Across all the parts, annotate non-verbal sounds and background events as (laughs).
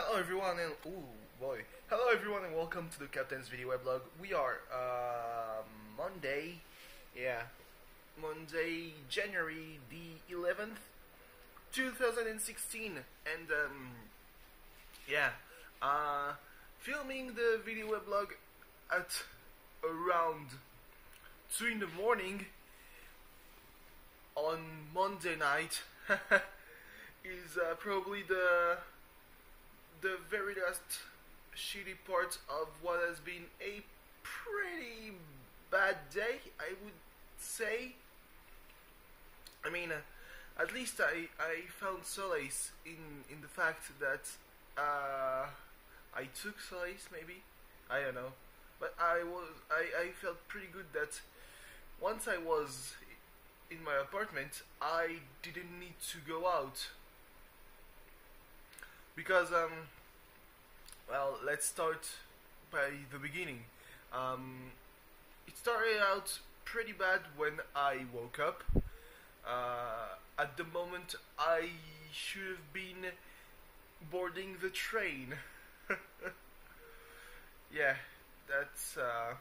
Hello everyone and ooh boy. Hello everyone and welcome to the Captain's Video Weblog. We are uh, Monday, yeah, Monday, January the 11th, 2016, and um, yeah, uh, filming the video weblog at around two in the morning on Monday night (laughs) is uh, probably the the very last shitty part of what has been a pretty bad day, I would say. I mean, uh, at least I, I found solace in, in the fact that uh, I took solace, maybe. I don't know. But I was I, I felt pretty good that once I was in my apartment, I didn't need to go out because um well let's start by the beginning. Um it started out pretty bad when i woke up. Uh, at the moment i should have been boarding the train. (laughs) Yeah that's uh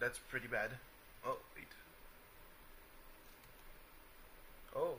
that's pretty bad. Oh wait. Oh.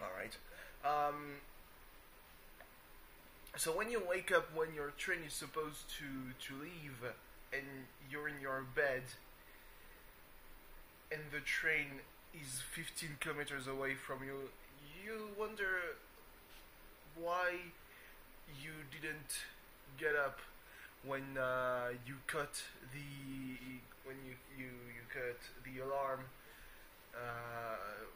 All right um, so when you wake up when your train is supposed to to leave and you're in your bed and the train is 15 kilometers away from you, you wonder why you didn't get up when uh, you cut the when you you, you cut the alarm uh,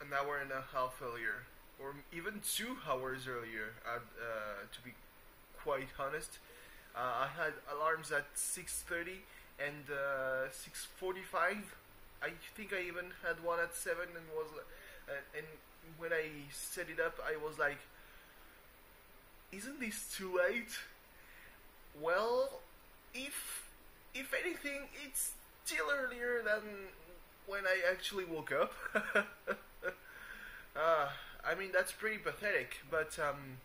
an hour and a half earlier, or even two hours earlier. Uh, uh, to be quite honest, uh, I had alarms at six thirty and uh, six forty-five. I think I even had one at seven, and was uh, and when I set it up, I was like, "Isn't this too late?" Well, if if anything, it's still earlier than when I actually woke up. (laughs) uh, I mean, that's pretty pathetic, but um,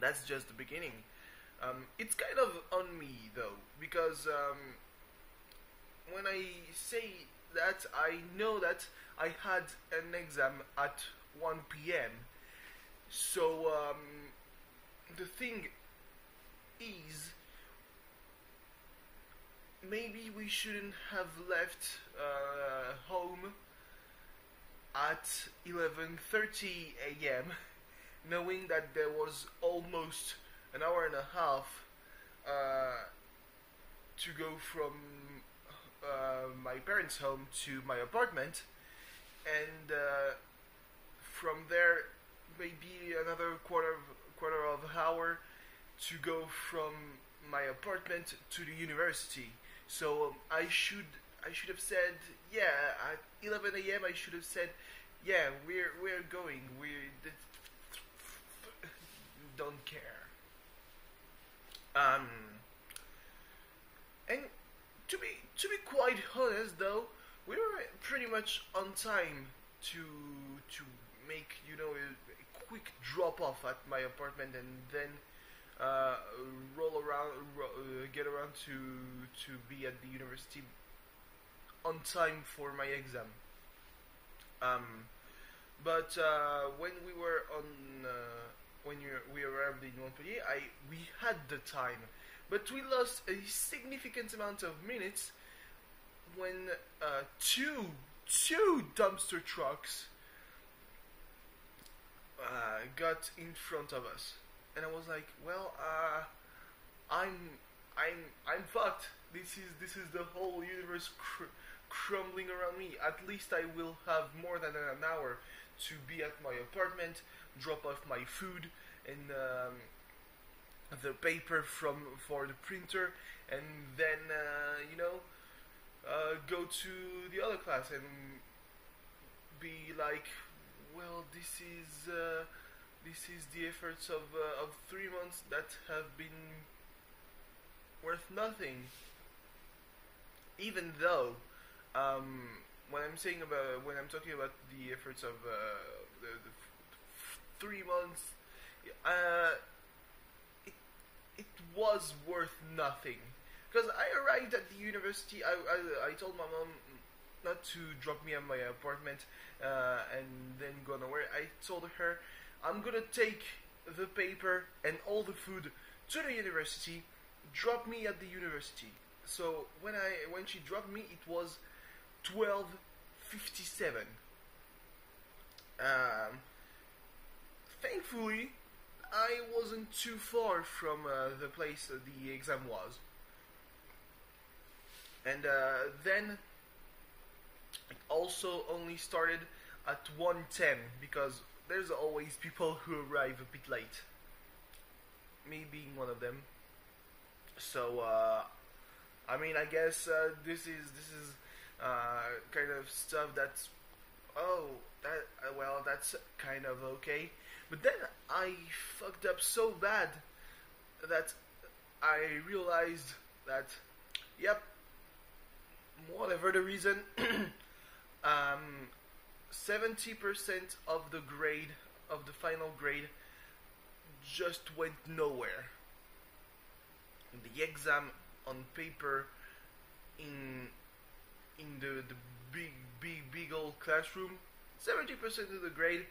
that's just the beginning. Um, it's kind of on me, though, because um, when I say that, I know that I had an exam at 1 p.m. So, um, the thing is, maybe we shouldn't have left uh, home at 11:30 a.m. knowing that there was almost an hour and a half uh, to go from uh, my parents' home to my apartment, and uh, from there maybe another quarter of, quarter of an hour to go from my apartment to the university. So um, I should I should have said yeah at 11 a.m. I should have said yeah we're we're going we don't care. Um and to be to be quite honest though we were pretty much on time to to make you know a, a quick drop off at my apartment and then uh, roll around, ro- uh, get around to to be at the university on time for my exam. Um, but uh, when we were on, uh, when we arrived in Montpellier, I we had the time, but we lost a significant amount of minutes when uh, two two dumpster trucks uh, got in front of us and I was like, well, uh, I'm, I'm, I'm fucked. This is this is the whole universe cr- crumbling around me. At least I will have more than an hour to be at my apartment, drop off my food and um, the paper from for the printer, and then uh, you know uh, go to the other class and be like, well, this is. Uh, this is the efforts of uh, of three months that have been worth nothing. Even though, um, when I'm saying about when I'm talking about the efforts of uh, the, the f- three months, uh, it it was worth nothing. Because I arrived at the university, I, I, I told my mom not to drop me at my apartment uh, and then go nowhere. I told her I'm gonna take the paper and all the food to the university. Drop me at the university. So when I when she dropped me, it was twelve fifty seven. Um, thankfully, I wasn't too far from uh, the place the exam was. And uh, then it also only started at 1.10 because there's always people who arrive a bit late. Me being one of them. So, uh, I mean, I guess uh, this is this is uh, kind of stuff that's oh that uh, well that's kind of okay. But then I fucked up so bad that I realized that yep whatever the reason (clears throat) um, 70% of the grade of the final grade just went nowhere the exam on paper in in the, the big big big old classroom. 70% of the grade.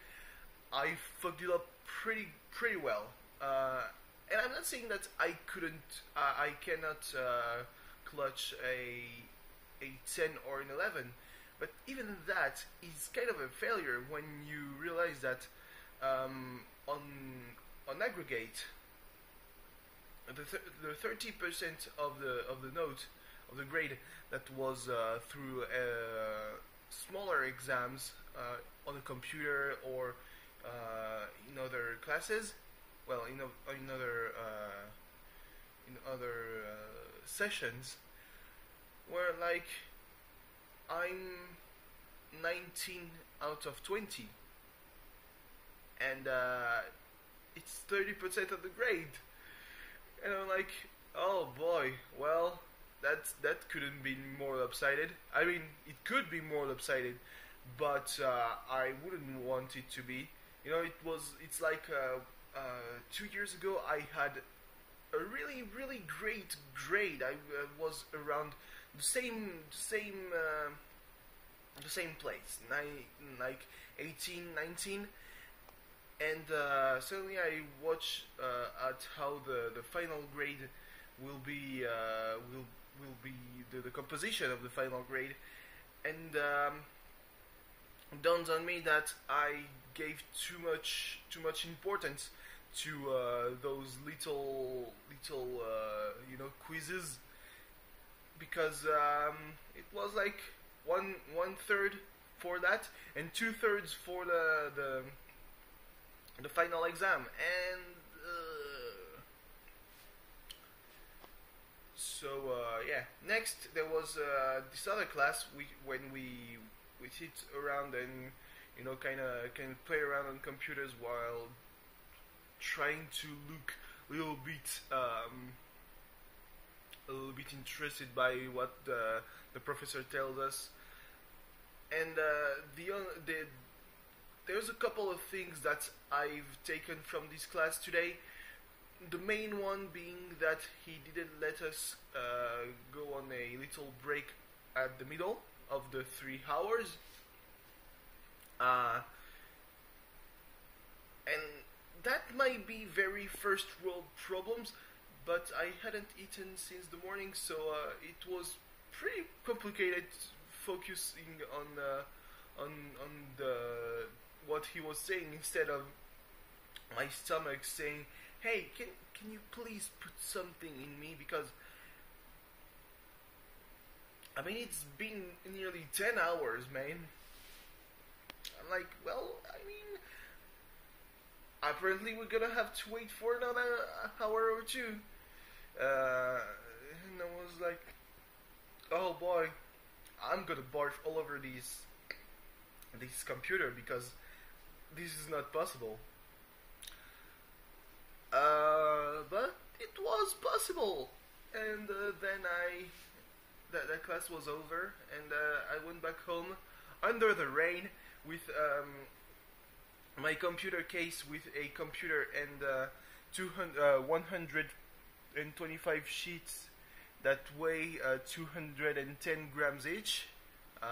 I fucked it up pretty pretty well. Uh, and I'm not saying that I couldn't uh, I cannot uh, clutch a a 10 or an 11 but even that is kind of a failure when you realize that um, on on aggregate the th- the thirty percent of the of the note of the grade that was uh, through uh, smaller exams uh, on the computer or uh, in other classes, well, in, in other uh, in other uh, sessions, where like I'm 19 out of 20 and it's 30% of the grade and I'm like oh boy. Well that's that couldn't be more lopsided. I mean it could be more lopsided but uh, I wouldn't want it to be. You know it was it's like uh, uh, two years ago I had a really really great grade. I uh, was around the same same uh, the same place. Nine, like 18 19 and uh, suddenly I watch uh, at how the, the final grade will be uh, will will be the, the composition of the final grade. And um, dawns on me that I gave too much too much importance to uh, those little little uh, you know quizzes. Because um, it was like one one third for that and two thirds for the the the final exam and uh, so uh, yeah. Next there was uh, this other class we when we we sit around and you know kind of can play around on computers while trying to look a little bit um, a little bit interested by what the, the professor tells us. And uh, the, the there's a couple of things that I've taken from this class today. The main one being that he didn't let us uh, go on a little break at the middle of the three hours. Uh, and that might be very first world problems, but I hadn't eaten since the morning, so uh, it was pretty complicated focusing on uh, on on the what he was saying instead of my stomach saying, "Hey, can can you please put something in me?" Because I mean, it's been nearly ten hours, man. I'm like, well, I mean, apparently we're gonna have to wait for another hour or two. Uh, and I was like, oh boy, I'm gonna barf all over these this computer because this is not possible. Uh, but it was possible, and uh, then I that that class was over, and uh, I went back home under the rain with um, my computer case with a computer and uh, 200, uh, 125 sheets that weigh uh, 210 grams each. Uh,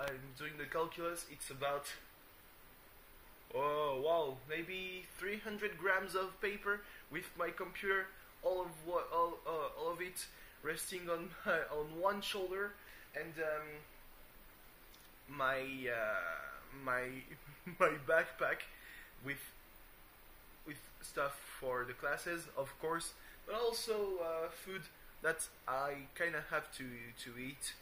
I'm doing the calculus. It's about oh wow, maybe 300 grams of paper with my computer. All of what, all, uh, all of it resting on on one shoulder, and um, my uh, my (laughs) my backpack with with stuff for the classes, of course, but also uh, food that I kind of have to to eat,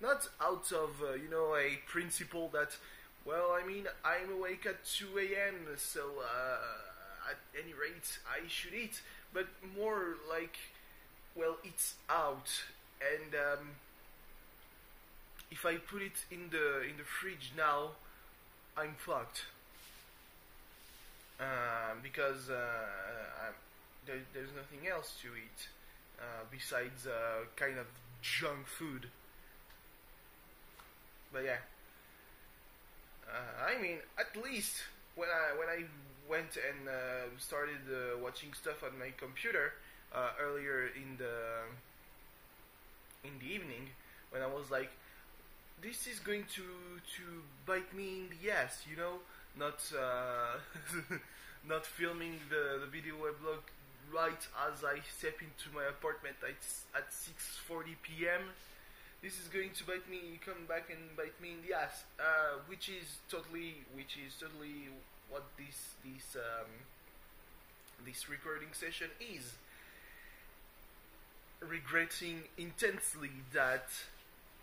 not out of uh, you know a principle that, well, I mean I'm awake at 2 a.m. so uh, at any rate I should eat, but more like, well, it's out and. Um, if I put it in the in the fridge now, I'm fucked. Uh, because uh, there, there's nothing else to eat uh, besides uh, kind of junk food. But yeah, I mean, at least when I when I went and uh, started watching stuff on my computer earlier in the in the evening, when I was like, this is going to to bite me in the ass, you know, not uh, (laughs) not filming the, the video weblog right as I step into my apartment at at 6:40 p.m. This is going to bite me, come back and bite me in the ass, uh, which is totally, which is totally what this this um, this recording session is. Regretting intensely that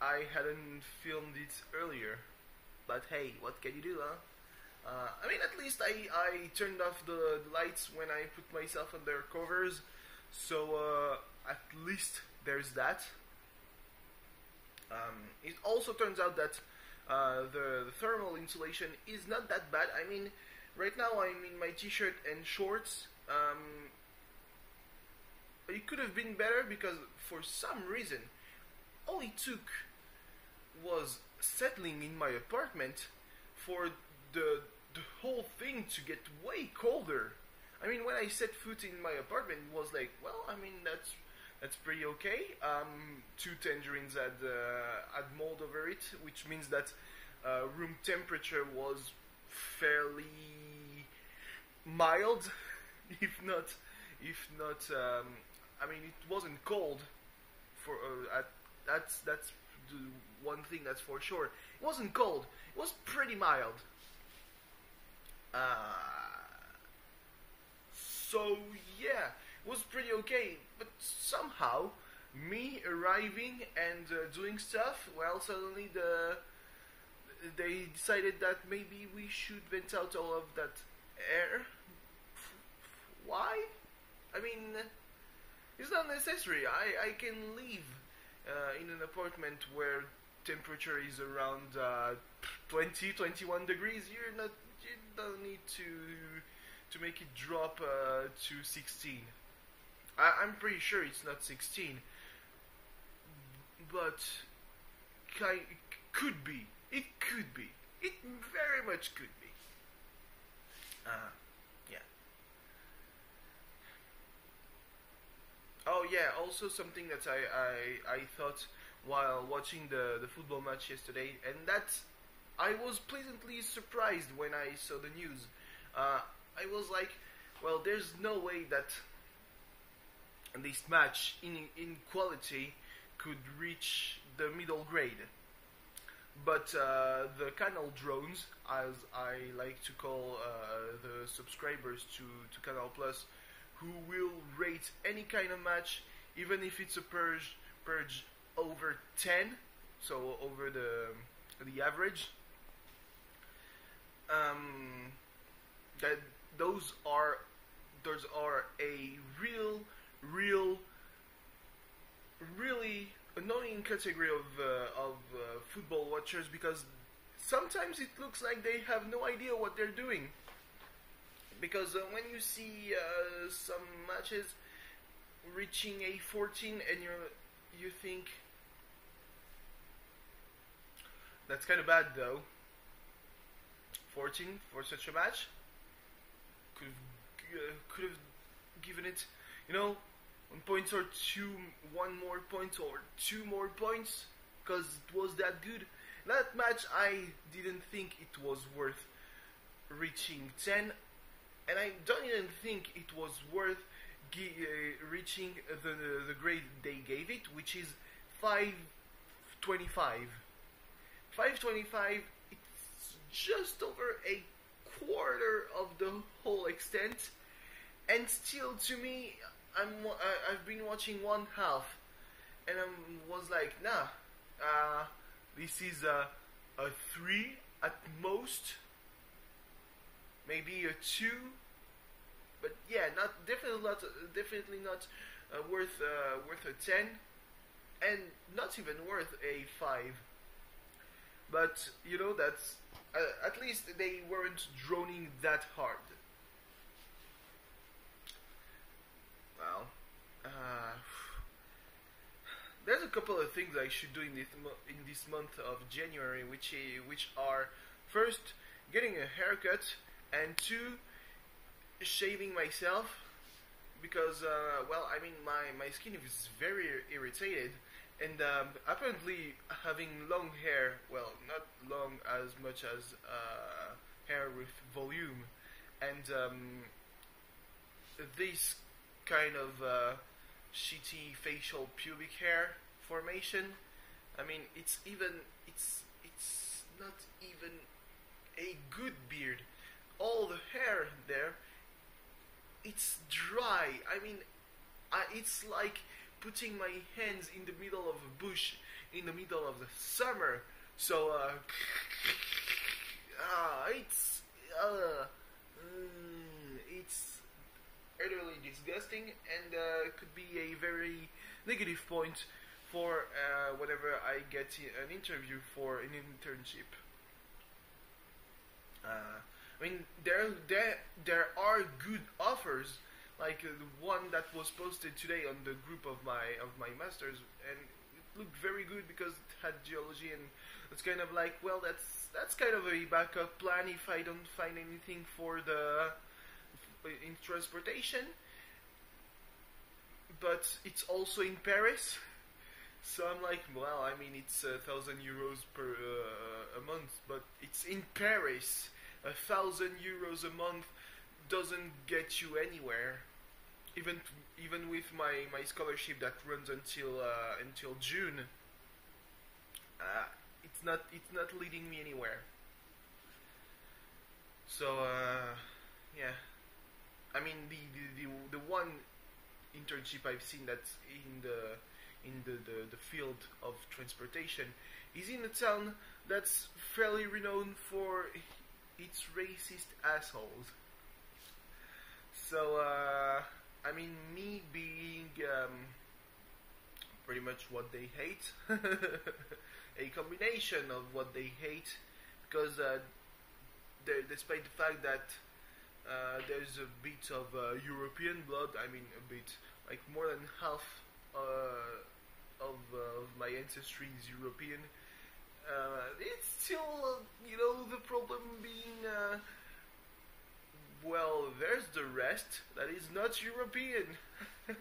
I hadn't filmed it earlier. But hey, what can you do, huh? Uh, I mean, at least I, I turned off the, the lights when I put myself under covers, so uh, at least there's that. Um, it also turns out that uh, the, the, thermal insulation is not that bad. I mean, right now I'm in my t-shirt and shorts. Um, it could have been better because for some reason, all it took was settling in my apartment for the the whole thing to get way colder. I mean, when I set foot in my apartment, it was like, well, I mean, that's that's pretty okay. Um, two tangerines had uh, had mold over it, which means that uh, room temperature was fairly mild, (laughs) if not if not. Um, I mean, it wasn't cold for uh, at, that's that's the one thing that's for sure. It wasn't cold. It was pretty mild. Uh, so yeah, was pretty okay. But somehow, me arriving and uh, doing stuff, well, suddenly the they decided that maybe we should vent out all of that air. Why? I mean, it's not necessary. I, I can leave uh, in an apartment where temperature is around uh, 20, 21 degrees, you're not, you don't need to to make it drop uh, to 16. I, I'm pretty sure it's not 16, but it could be. It could be. It very much could be. Uh, yeah. Oh yeah. Also something that I I, I thought while watching the, the football match yesterday, and that I was pleasantly surprised when I saw the news. Uh, I was like, well, there's no way that this match in in quality could reach the middle grade. But uh, the Canal drones, as I like to call uh, the subscribers to, to Canal Plus, who will rate any kind of match, even if it's a purge, purge over 10, so over the the average. Um, that those are those are a real, real, really annoying category of uh, of uh, football watchers because sometimes it looks like they have no idea what they're doing. Because uh, when you see uh, some matches reaching a 14 and you you think that's kind of bad though. 14 for such a match. Could uh, could have given it, you know, one point or two, one more point or two more points, because it was that good. That match, I didn't think it was worth reaching 10, and I don't even think it was worth uh, reaching the the grade they gave it, which is 525. 525, it's just over a quarter of the whole extent, and still, to me, I'm I, I've been watching one half, and I was like, nah, uh, this is a a three at most, maybe a two, but yeah, not definitely not definitely not uh, worth uh, worth a ten, and not even worth a five. But you know that's uh, at least they weren't droning that hard. Well, uh, there's a couple of things I should do in this mo- in this month of January, which i- which are first getting a haircut and two shaving myself because uh, well I mean my, my skin is very irritated and um, apparently having long hair well not long as much as uh, hair with volume and um, this kind of uh, shitty facial pubic hair formation I mean it's even it's it's not even a good beard all the hair there it's dry. I mean, I, it's like putting my hands in the middle of a bush in the middle of the summer. So, uh, (laughs) ah, it's, uh, mm, utterly disgusting and uh, could be a very negative point for uh, I get an interview for an internship. Uh, I mean, there there there are good offers, like the one that was posted today on the group of my of my masters, and it looked very good because it had geology, and it's kind of like, well, that's that's kind of a backup plan if I don't find anything for the transportation. But it's also in Paris, so I'm like, well, I mean, it's a thousand euros per uh, a month, but it's in Paris a thousand euros a month doesn't get you anywhere. Even even with my, my scholarship that runs until uh, until June, uh, it's not it's not leading me anywhere. So uh, yeah, I mean the, the, the, the one internship I've seen that's in the in the, the, the field of transportation is in a town that's fairly renowned for its racist assholes. So, uh, I mean, me being um, pretty much what they hate, (laughs) a combination of what they hate, because uh, despite the fact that uh, there's a bit of uh, European blood, I mean, a bit, like more than half uh, of, uh, of my ancestry is European uh, it's still, you know, the problem being, well, there's the rest that is not European. (laughs)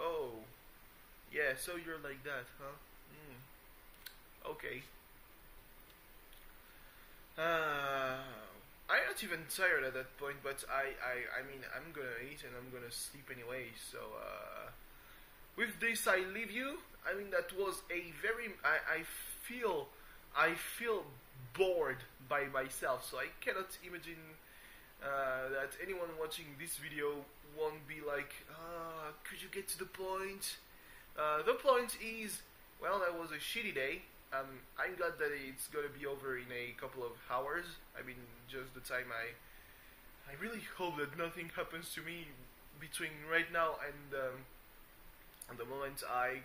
Oh, yeah, so you're like that, huh? Mm. Okay. Uh, I'm not even tired at that point, but I, I, I mean, I'm gonna eat and I'm gonna sleep anyway, so, uh, with this I leave you. I mean that was a very I, I feel I feel bored by myself, so I cannot imagine uh, that anyone watching this video won't be like, ah, could you get to the point? Uh, the point is, well, that was a shitty day. Um, I'm glad that it's gonna be over in a couple of hours. I mean, just the time I. I really hope that nothing happens to me between right now and um, and the moment I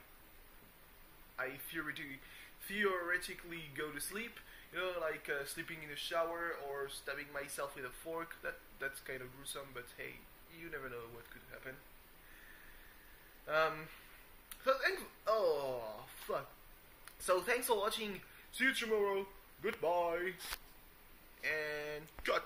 I theoretically theoretically go to sleep, you know, like uh, sleeping in the shower or stabbing myself with a fork. That that's kind of gruesome, but hey, you never know what could happen. Um, so. Oh fuck. So thanks for watching. See you tomorrow. Goodbye. And cut.